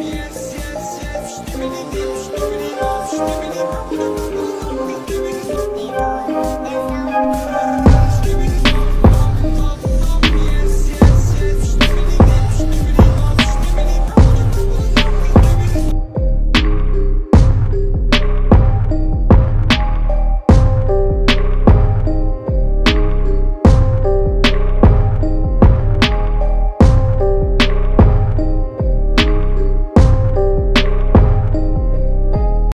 Yes, yes, yes.